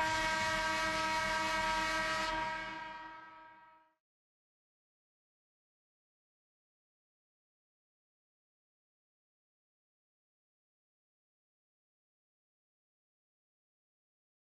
you